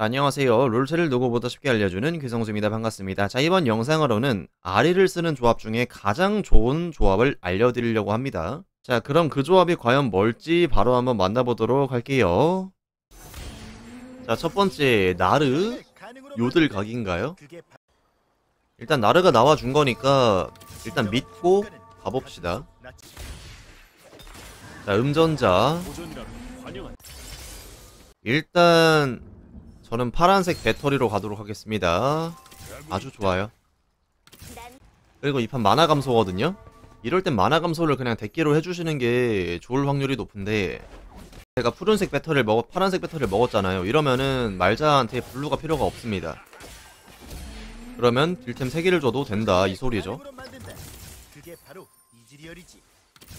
자, 안녕하세요. 롤체를 누구보다 쉽게 알려주는 귀성수입니다. 반갑습니다. 자, 이번 영상으로는 아리를 쓰는 조합 중에 가장 좋은 조합을 알려드리려고 합니다. 자, 그럼 그 조합이 과연 뭘지 바로 한번 만나보도록 할게요. 자, 첫 번째, 나르, 요들 각인가요? 일단 나르가 나와준 거니까 일단 믿고 가봅시다. 자, 음전자. 일단 저는 파란색 배터리로 가도록 하겠습니다. 아주 좋아요. 그리고 이 판 만화 감소거든요? 이럴 땐 만화 감소를 그냥 대기로 해주시는 게 좋을 확률이 높은데 제가 푸른색 배터리를 먹었, 파란색 배터리를 먹었잖아요. 이러면은 말자한테 블루가 필요가 없습니다. 그러면 딜템 3개를 줘도 된다 이 소리죠.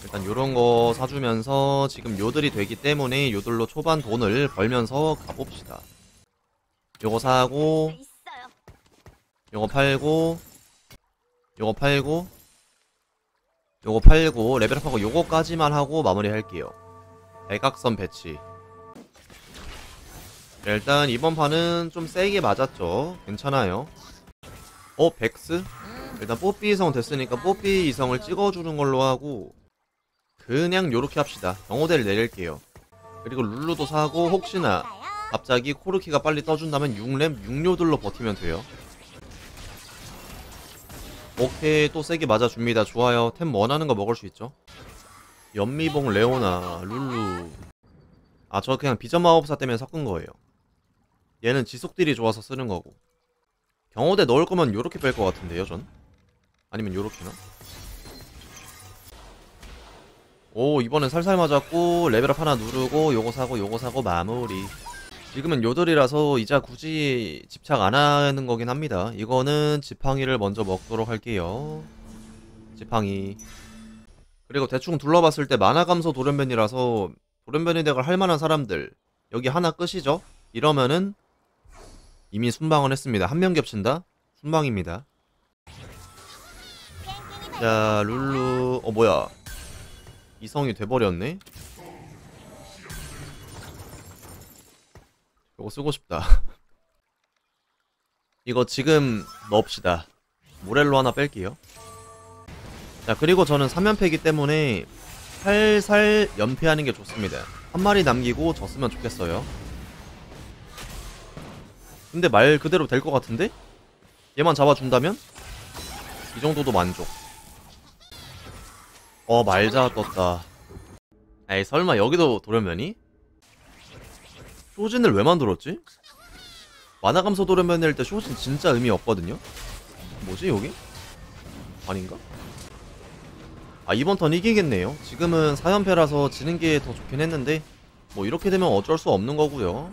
일단 요런 거 사주면서 지금 요들이 되기 때문에 요들로 초반 돈을 벌면서 가봅시다. 요거 사고 요거 팔고 요거 팔고 요거 팔고 레벨업하고 요거까지만 하고 마무리 할게요. 대각선 배치. 일단 이번 판은 좀 세게 맞았죠? 괜찮아요. 어? 백스? 일단 뽀삐 이성 됐으니까 뽀삐 이성을 찍어주는 걸로 하고 그냥 요렇게 합시다. 경호대를 내릴게요. 그리고 룰루도 사고 혹시나 갑자기 코르키가 빨리 떠준다면 6렘 6료들로 버티면 돼요. 오케이 또 세게 맞아줍니다. 좋아요. 템 원하는 거 먹을 수 있죠? 연미봉 레오나 룰루. 아 저 그냥 비전마법사 때문에 섞은 거예요. 얘는 지속딜이 좋아서 쓰는 거고. 경호대 넣을 거면 요렇게 뺄 것 같은데요 전? 아니면 요렇게나? 오 이번엔 살살 맞았고 레벨업 하나 누르고 요거 사고 요거 사고 마무리 지금은 요들이라서 이자 굳이 집착 안 하는 거긴 합니다. 이거는 지팡이를 먼저 먹도록 할게요. 지팡이. 그리고 대충 둘러봤을 때 만화 감소 돌연변이라서 돌연변이 덱을 할 만한 사람들 여기 하나 끝이죠? 이러면은 이미 순방을 했습니다. 한 명 겹친다? 순방입니다. 자, 룰루. 어, 뭐야. 이성이 돼버렸네? 이거 쓰고 싶다. 이거 지금 넣읍시다. 모렐로 하나 뺄게요. 자, 그리고 저는 3연패이기 때문에 살살 연패하는 게 좋습니다. 한 마리 남기고 졌으면 좋겠어요. 근데 말 그대로 될 것 같은데? 얘만 잡아준다면? 이 정도도 만족. 어, 말자 떴다. 에이, 설마 여기도 도련면이? 쇼진을 왜 만들었지? 만화 감소 도련변일 때 쇼진 진짜 의미 없거든요? 뭐지 여기? 아닌가? 아 이번 턴 이기겠네요 지금은 4연패라서 지는 게 더 좋긴 했는데 뭐 이렇게 되면 어쩔 수 없는 거고요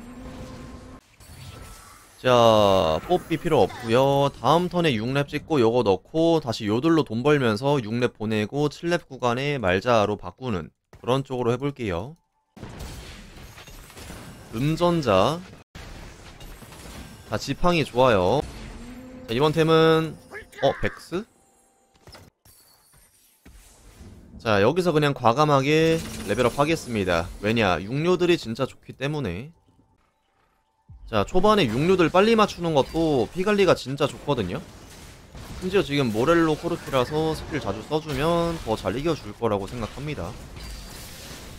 자 뽀삐 필요 없고요 다음 턴에 6렙 찍고 요거 넣고 다시 요들로 돈 벌면서 6렙 보내고 7렙 구간에 말자로 바꾸는 그런 쪽으로 해볼게요 음전자. 자 지팡이 좋아요. 자 이번 템은 어 벡스? 자 여기서 그냥 과감하게 레벨업 하겠습니다. 왜냐 육요들이 진짜 좋기 때문에. 자 초반에 육요들 빨리 맞추는 것도 피관리가 진짜 좋거든요. 심지어 지금 모렐로 코르키라서 스킬 자주 써주면 더 잘 이겨줄 거라고 생각합니다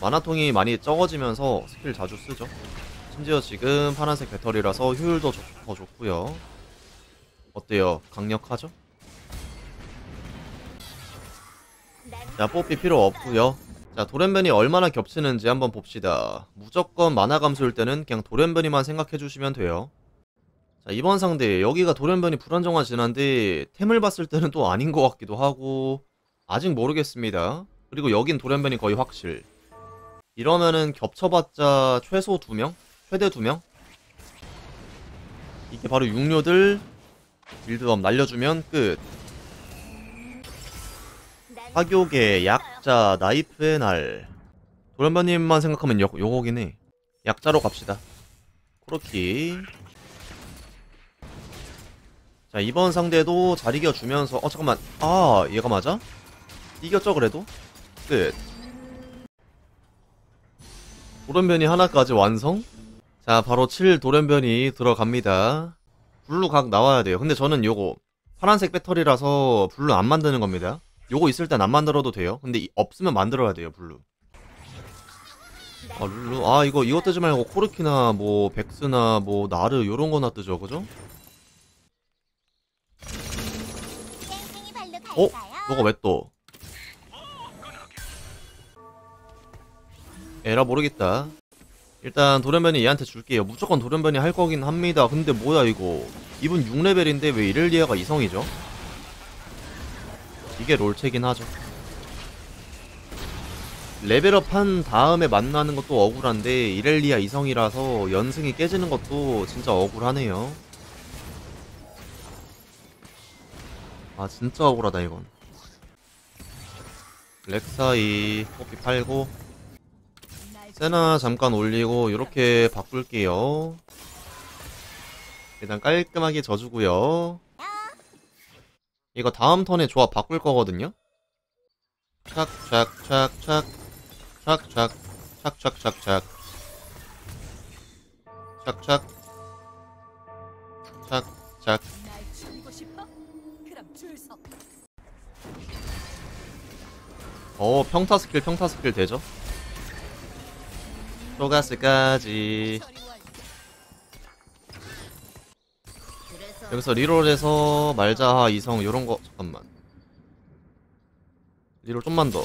마나통이 많이 적어지면서 스킬 자주 쓰죠. 심지어 지금 파란색 배터리라서 효율도 좋, 더 좋고요. 어때요? 강력하죠? 자 뽀삐 필요 없고요. 자 돌연변이 얼마나 겹치는지 한번 봅시다. 무조건 만화 감소일 때는 그냥 돌연변이만 생각해주시면 돼요. 자 이번 상대 여기가 돌연변이 불안정한 진한데 템을 봤을 때는 또 아닌 것 같기도 하고 아직 모르겠습니다. 그리고 여긴 돌연변이 거의 확실 이러면은 겹쳐봤자 최소 2명? 최대 2명? 이게 바로 육료들 빌드업 날려주면 끝 사교계, 약자, 나이프의 날 도련변님만 생각하면 요, 요거긴 해 약자로 갑시다 코르키 자 이번 상대도 잘 이겨주면서 어 잠깐만 아 얘가 맞아? 이겼죠 그래도? 끝 돌연변이 하나까지 완성? 자 바로 7 돌연변이 들어갑니다 blue 각 나와야 돼요 근데 저는 요거 파란색 배터리라서 blue 안 만드는 겁니다 요거 있을 땐 안 만들어도 돼요 근데 이- 없으면 만들어야 돼요 blue 아 룰루 아 이거 이거 뜨지 말고 코르키나 뭐 벡스나 뭐 나르 요런 거나 뜨죠 그죠? 어? 너가 왜 또? 에라 모르겠다. 일단 돌연변이 얘한테 줄게요. 무조건 돌연변이 할 거긴 합니다. 근데 뭐야 이거? 이분 6레벨인데 왜 이렐리아가 이성이죠? 이게 롤체긴 하죠. 레벨업 한 다음에 만나는 것도 억울한데 이렐리아 이성이라서 연승이 깨지는 것도 진짜 억울하네요. 아 진짜 억울하다 이건. 렉사이 커피 팔고 세나 잠깐 올리고 이렇게 바꿀게요. 일단 깔끔하게 져주고요. 이거 다음 턴에 조합 바꿀 거거든요. 착착착착 착착 착착착착 착착 착착. 어 평타 스킬 평타 스킬 되죠? 그래서 여기서 리롤해서 말자하 이성 요런거 잠깐만. 리롤 좀만 더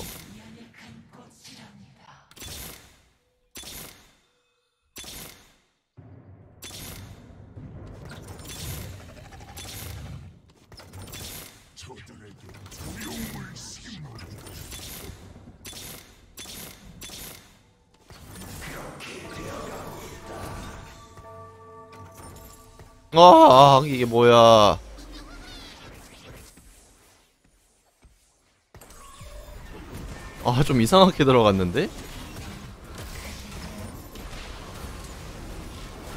아 이게 뭐야. 아 좀 이상하게 들어갔는데?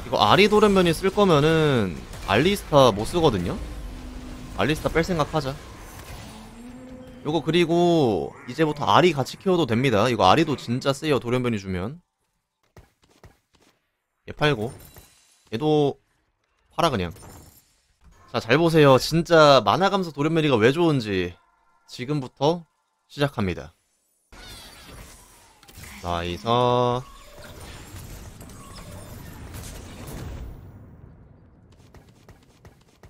이거 아리 도련면이 쓸 거면은 알리스타 못 쓰거든요? 알리스타 뺄 생각하자. 요거 그리고 이제부터 아리 같이 키워도 됩니다. 이거 아리도 진짜 세요 돌연변이 주면. 얘 팔고. 얘도 팔아 그냥 자 잘 보세요 진짜 마나 감소 돌연변이가 왜 좋은지 지금부터 시작합니다 nice 아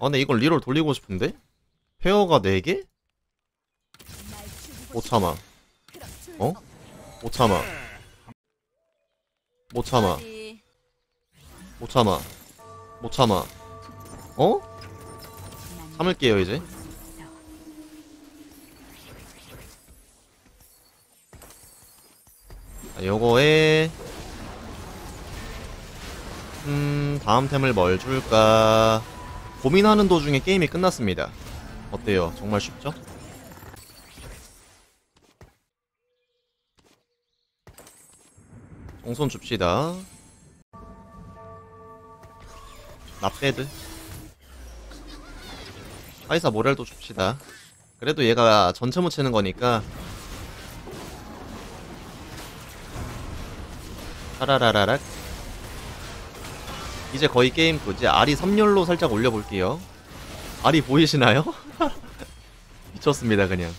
근데 이걸 reroll 돌리고 싶은데? pair가 4개? 날 죽이고 못 참아 어? 서. 못 참아 못 참아? 못 참아 못 참아 어? 난 참을게요 이제. 자, 요거에 음 다음 템을 뭘 줄까 고민하는 도중에 게임이 끝났습니다 어때요 정말 쉽죠? 정손 줍시다 나빼드 파이사 모렐도 줍시다. 그래도 얘가 전체 묻히는 거니까. 타라라라락. 이제 거의 게임 끝 이제 아리 3열로 살짝 올려볼게요. 아리 보이시나요? 미쳤습니다 그냥.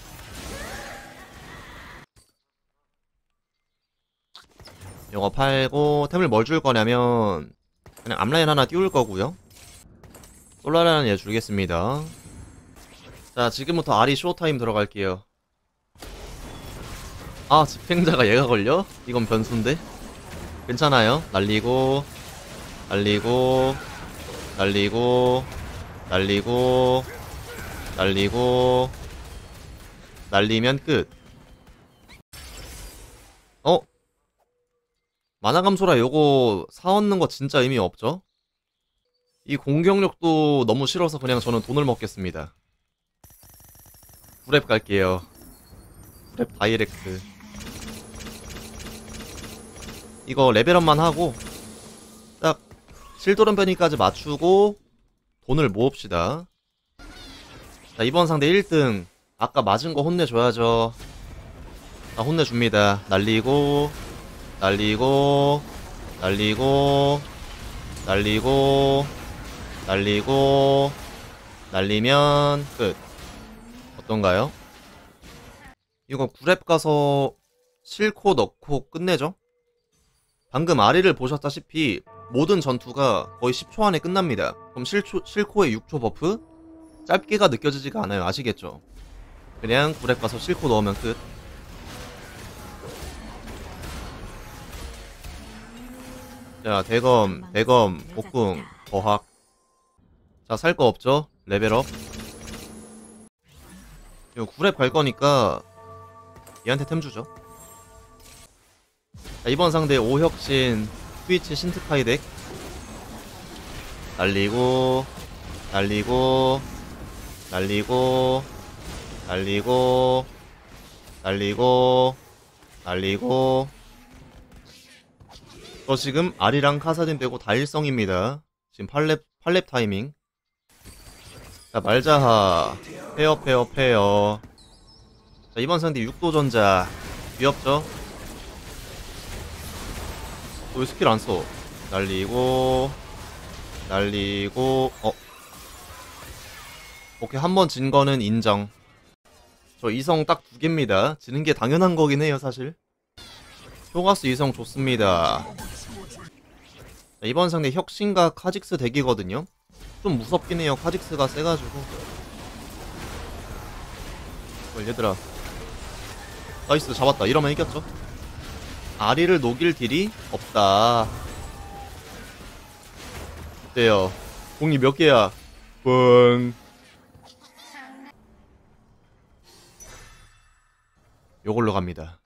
이거 팔고 템을 뭘 줄 거냐면 그냥 앞라인 하나 띄울 거고요. 솔라라는 얘 주겠습니다 자 지금부터 아리 쇼타임 들어갈게요 아 집행자가 얘가 걸려? 이건 변수인데 괜찮아요. 날리고, 날리고, 날리고, 날리고, 날리고, 날리면 끝. 어? 만화 감소라 요거 사얻는 거 진짜 의미 없죠? 이 공격력도 너무 싫어서 그냥 저는 돈을 먹겠습니다. 브랩 갈게요. 브랩 다이렉트. 이거 레벨업만 하고 딱 실도른 변이까지 맞추고 돈을 모읍시다. 자 이번 상대 1등 아까 맞은 거 혼내줘야죠. 자 혼내줍니다. 날리고 날리고 날리고 날리고 날리고 날리면 끝 어떤가요? 이거 9렙 가서 실코 넣고 끝내죠? 방금 아리를 보셨다시피 모든 전투가 거의 10초 안에 끝납니다. 그럼 실초, 실코의 6초 buff? 짧게가 느껴지지가 않아요. 아시겠죠? 그냥 9렙 가서 실코 넣으면 끝. 자, 대검, 대검, 복궁, 거학. 자, 살 거 없죠? level up. 이거 9렙 갈 거니까 얘한테 템 주죠. 자, 이번 상대 오혁신 트위치 신트카이 덱. 날리고 날리고 날리고 날리고 날리고 날리고. 저 지금 아리랑 카사딘 빼고 다 일성입니다. 지금 8렙 8렙 타이밍 자 말자하. 페어 페어 페어. 자 이번 상대 육도전자. 귀엽죠? 어, 왜 스킬 안 써? 날리고 날리고 어. 오케이 한 번 진 거는 인정. 저 이성 딱 두 개입니다. 지는 게 당연한 거긴 해요 사실. 초가스 이성 좋습니다. 자, 이번 상대 혁신과 카직스 덱이거든요 좀 무섭긴 해요 카직스가 세가지고 어, 얘들아 nice 잡았다 이러면 이겼죠 아리를 녹일 딜이 없다. 어때요? 공이 몇 개야? 뿡. 요걸로 갑니다.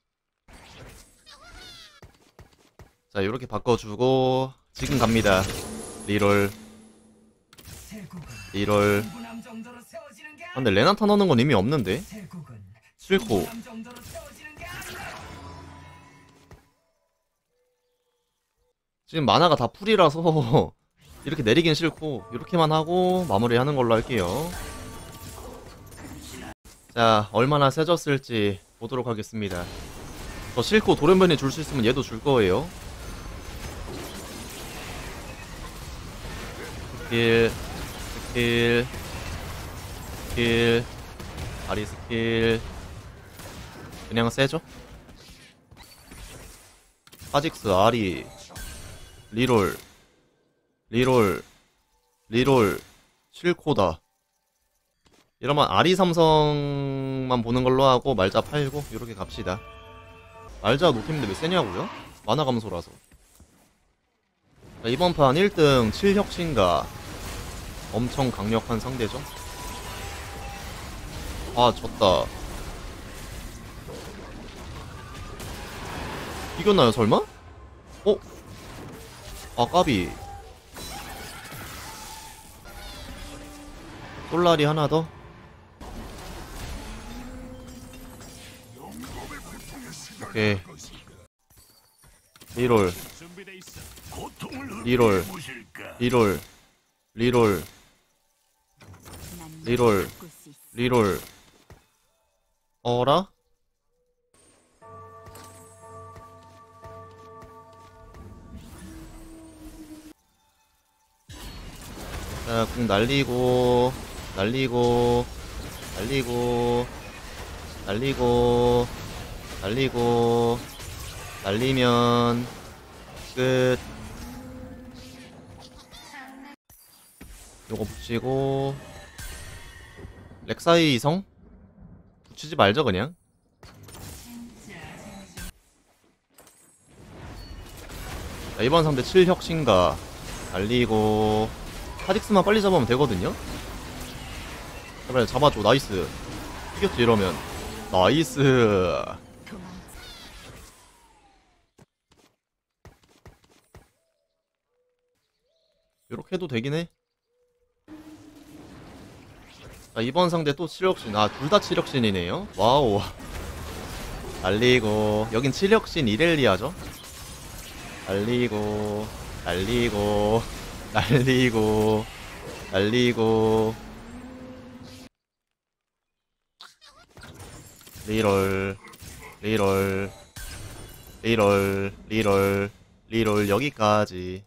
자, 요렇게 바꿔주고, 지금 갑니다. 리롤. 리롤. 아, 근데 레나타 넣는 건 의미 없는데? 싫고. 지금 만화가 다 풀이라서 이렇게 내리긴 싫고 이렇게만 하고 마무리하는 걸로 할게요 자 얼마나 세졌을지 보도록 하겠습니다 저 실코 돌연변이 줄 수 있으면 얘도 줄 거예요 skill skill skill 아리 스킬 그냥 세죠? 카직스 아리 reroll reroll reroll 실코다. 이러면 아리 삼성만 보는 걸로 하고 말자 팔고 이렇게 갑시다. 말자 노팀인데 왜 세냐고요? 만화 감소라서. 자, 이번 판 1등 7혁신가 엄청 강력한 상대죠? 아 졌다. 이겼나요 설마? 어? 아 까비. 솔라리 하나 더? 오케이. 리롤. 리롤. 리롤. 리롤 난 리롤. 리롤 어라? 자, 공 날리고, 날리고, 날리고, 날리고, 날리고, 날리면, 끝. 요거 붙이고, 렉사이 이성? 붙이지 말죠, 그냥. 자, 이번 상대 7혁신가 달리고 카직스만 빨리 잡으면 되거든요? 제발 잡아줘 nice 이겼지 이러면 nice. 이렇게 해도 되긴 해. 자, 이번 상대 또 7혁신. 아, 둘다 7혁신이네요. 와우. 달리고, 여긴 7혁신 이렐리아죠? 달리고, 달리고, 날리고, 날리고. 리롤, 리롤, 리롤, 리롤, 리롤, 여기까지.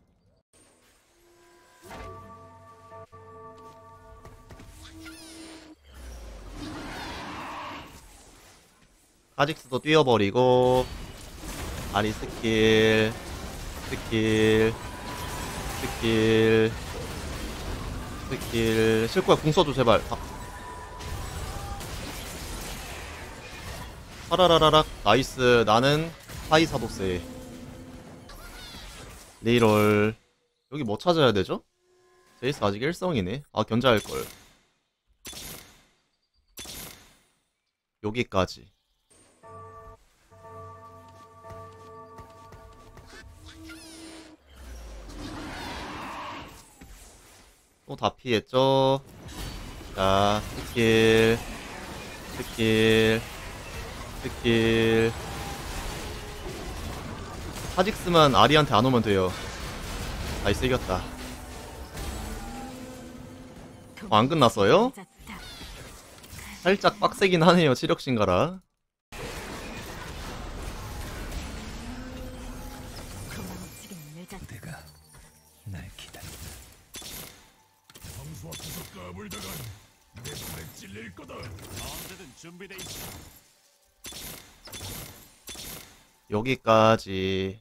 카직스도 뛰어버리고 아리 스킬 스킬 스킬 스킬. 실코야 궁 써줘 제발. 아. 파라라라락 나이스. 나는 하이사도세 리롤. 여기 뭐 찾아야 되죠? 제이스 아직 1성이네. 아 견제할걸. 여기까지 또 다 피했죠? 자 스킬. 스킬. 스킬. 하직스만 아리한테 안 오면 돼요. 나이스 이겼다. 어, 안 끝났어요? 살짝 빡세긴 하네요 치력신가라 여기까지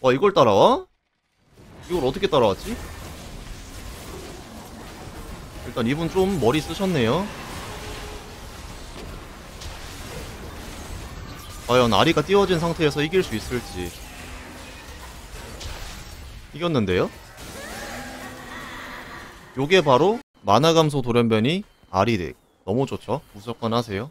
와 이걸 따라와? 이걸 어떻게 따라왔지? 일단 이분 좀 머리 쓰셨네요 과연 아리가 띄워진 상태에서 이길 수 있을지 이겼는데요? 요게 바로 만화 감소 돌연변이 아리덱 너무 좋죠? 무조건 하세요